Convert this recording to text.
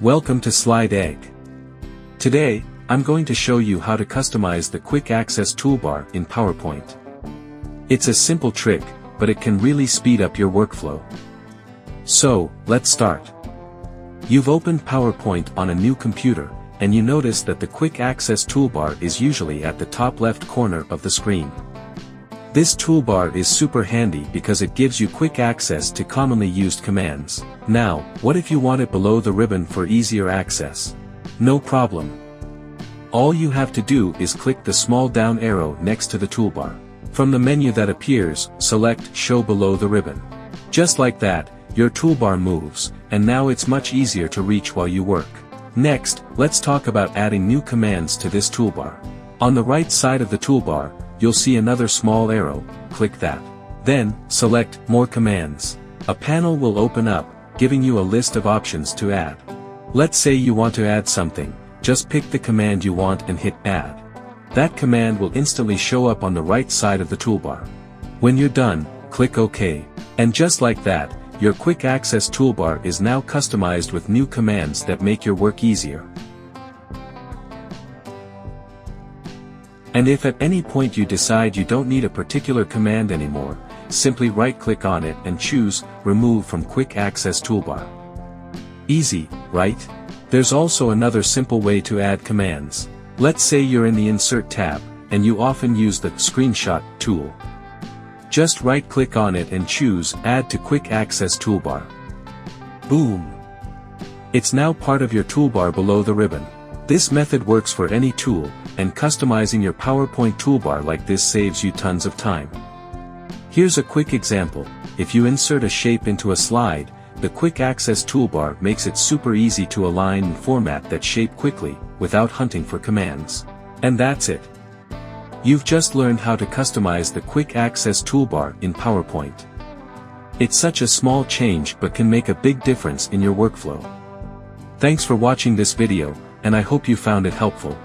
Welcome to SlideEgg. Today, I'm going to show you how to customize the Quick Access toolbar in PowerPoint. It's a simple trick, but it can really speed up your workflow. So, let's start. You've opened PowerPoint on a new computer, and you notice that the Quick Access toolbar is usually at the top left corner of the screen. This toolbar is super handy because it gives you quick access to commonly used commands. Now, what if you want it below the ribbon for easier access? No problem. All you have to do is click the small down arrow next to the toolbar. From the menu that appears, select Show Below the Ribbon. Just like that, your toolbar moves, and now it's much easier to reach while you work. Next, let's talk about adding new commands to this toolbar. On the right side of the toolbar, you'll see another small arrow, click that. Then, select More Commands. A panel will open up, giving you a list of options to add. Let's say you want to add something, just pick the command you want and hit Add. That command will instantly show up on the right side of the toolbar. When you're done, click OK. And just like that, your quick access toolbar is now customized with new commands that make your work easier. And if at any point you decide you don't need a particular command anymore, simply right-click on it and choose Remove from Quick Access Toolbar. Easy, right? There's also another simple way to add commands. Let's say you're in the Insert tab, and you often use the Screenshot tool. Just right-click on it and choose Add to Quick Access Toolbar. Boom! It's now part of your toolbar below the ribbon. This method works for any tool, and customizing your PowerPoint toolbar like this saves you tons of time. Here's a quick example, if you insert a shape into a slide, the Quick Access toolbar makes it super easy to align and format that shape quickly, without hunting for commands. And that's it. You've just learned how to customize the Quick Access toolbar in PowerPoint. It's such a small change but can make a big difference in your workflow. Thanks for watching this video, and I hope you found it helpful.